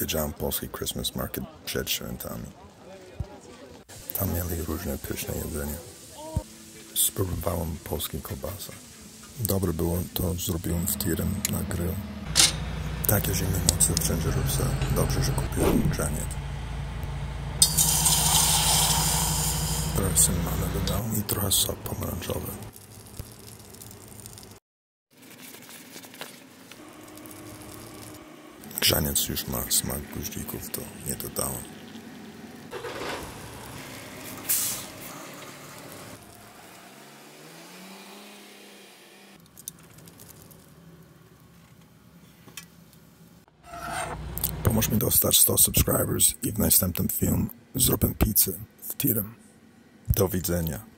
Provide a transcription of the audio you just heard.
Widziałem polski Christmas Market przed świętami. Tam mieli różne pyszne jedzenie. Spróbowałem polskiej kiełbasy. Dobre było, to zrobiłem w tirem na grill. Takie zimne noce w ciężarówce. Dobrze, że kupiłem grzaniec. Trochę cynamonu dodałem i trochę sok pomarańczowy. Grzaniec już ma smak goździków, to nie dodałem. Pomóż mi dostać 100 subscribers i w następnym film zrobię pizzę w tirem. Do widzenia.